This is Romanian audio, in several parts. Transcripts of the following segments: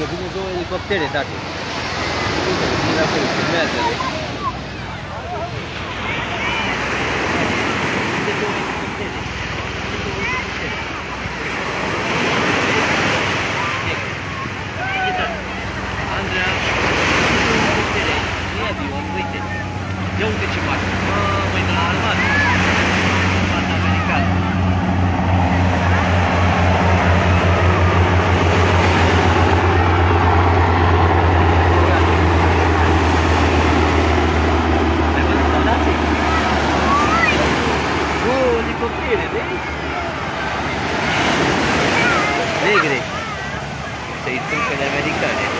devină două elicoptere, dacă. Uite, din acolo, filmează-le. Ricardo.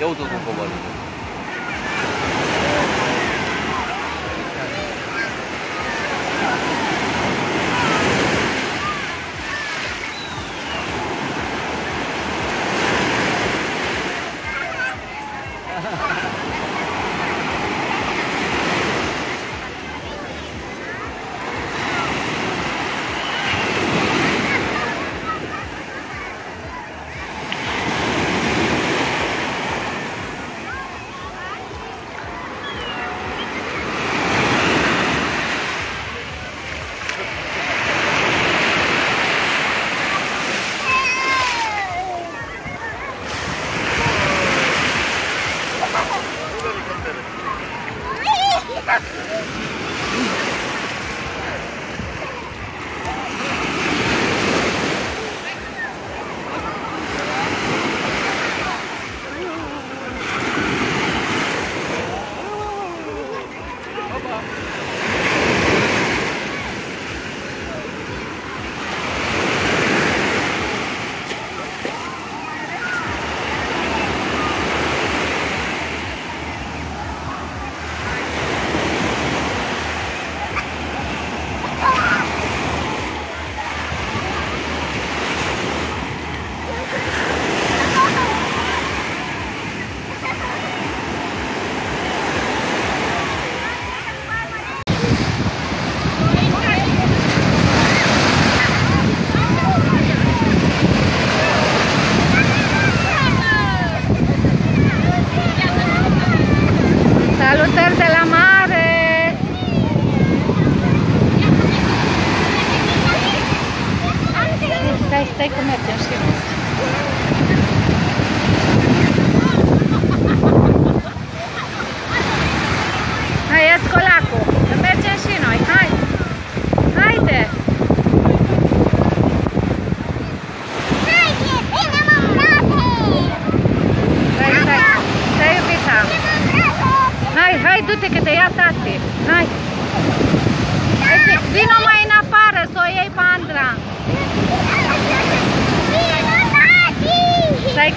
깨워줘서 먹어가지고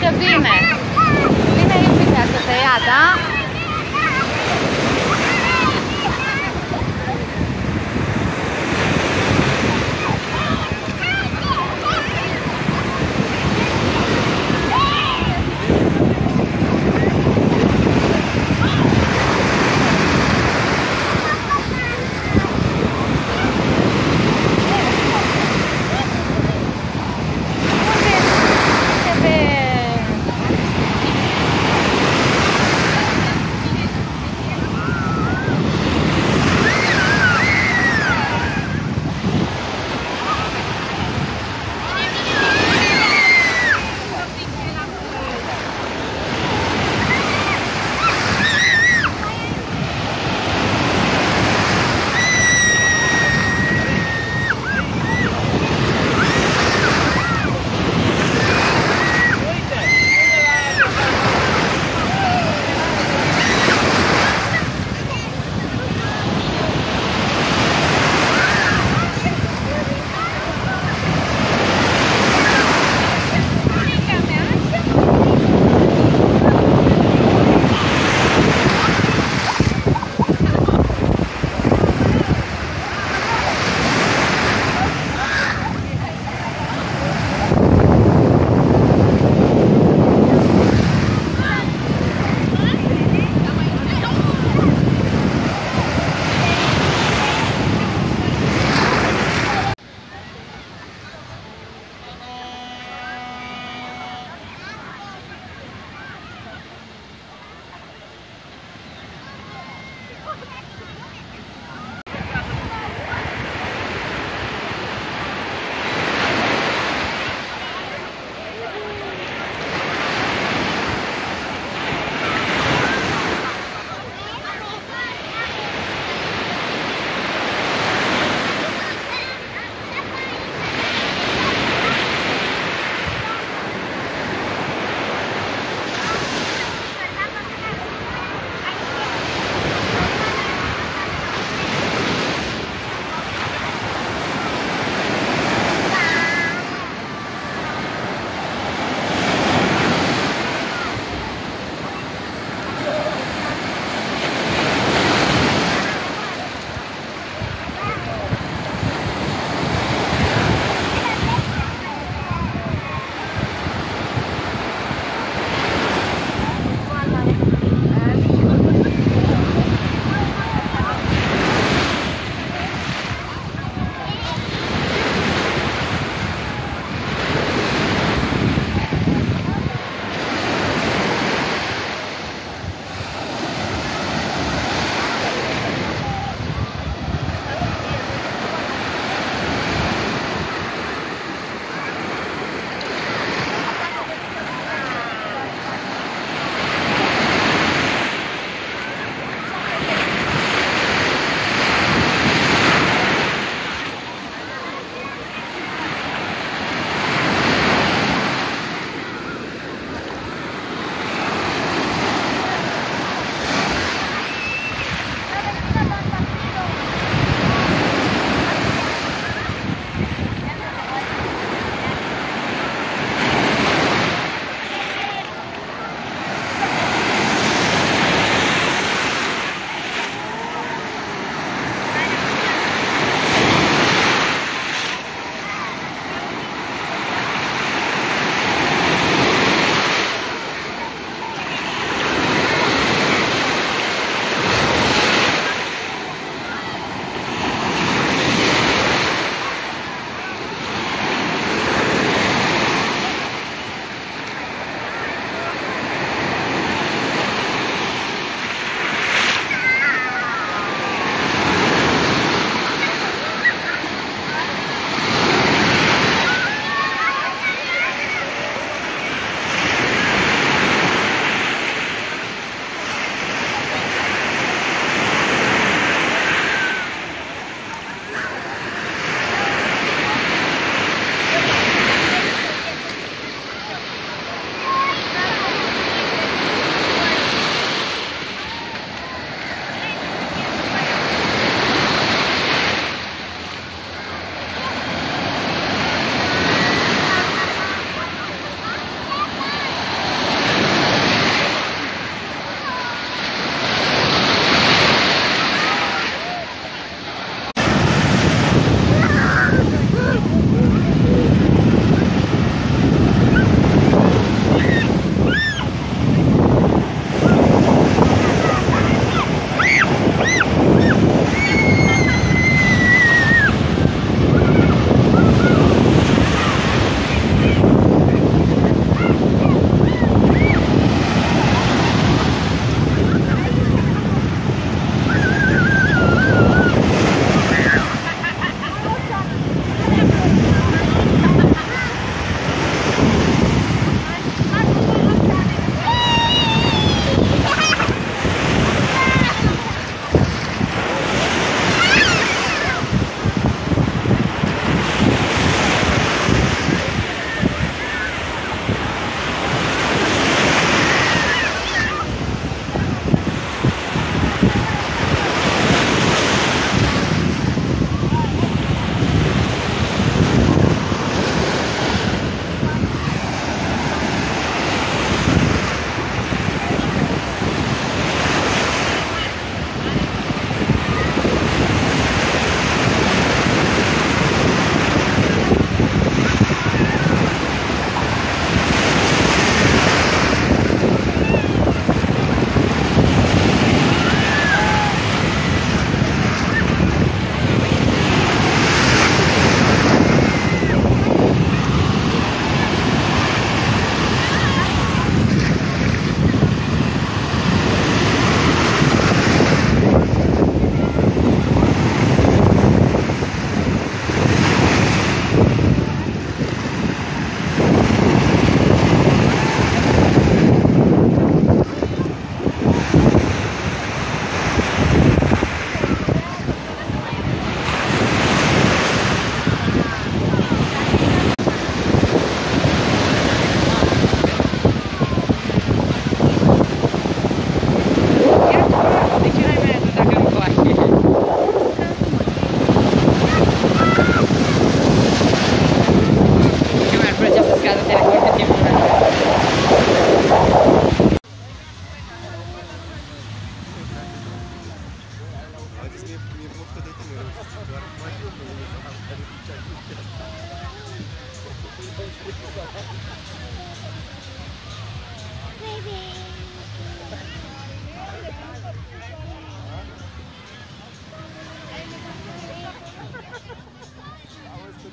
că bine! Bine, iubita, să te ia, da?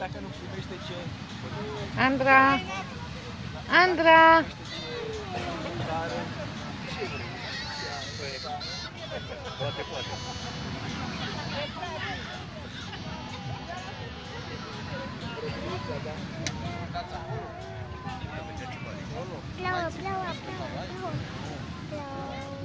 dacă nu primește ce... Andra! Andra! Poate, poate. Plouă, plouă, plouă, plouă.